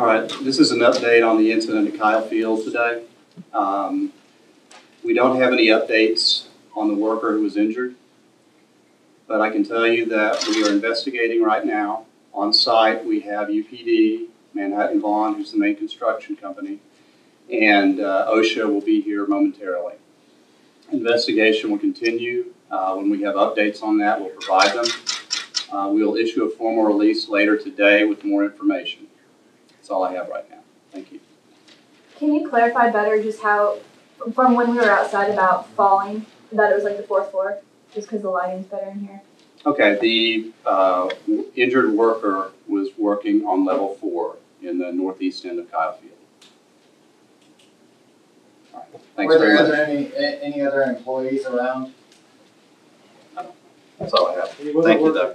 All right, this is an update on the incident at Kyle Field today. Um, We don't have any updates on the worker who was injured. But I can tell you that we are investigating right now. On site, we have UPD, Manhattan Vaughn, who's the main construction company, and uh, OSHA will be here momentarily. Investigation will continue. Uh, When we have updates on that, we'll provide them. Uh, We'll issue a formal release later today with more information. That's all I have right now. Thank you. Can you clarify better just how, from when we were outside about falling, that it was like the fourth floor? Just because the lighting's better in here. Okay, the uh, injured worker was working on level four in the northeast end of Kyle Field. All right, Thanks Were very there much. other any, any other employees around? That's all I have. Thank you, working- Doug.